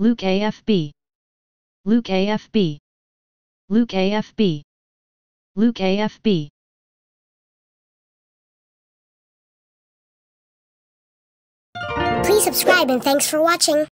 Luke AFB. Luke AFB. Luke AFB. Luke AFB. Please subscribe and thanks for watching.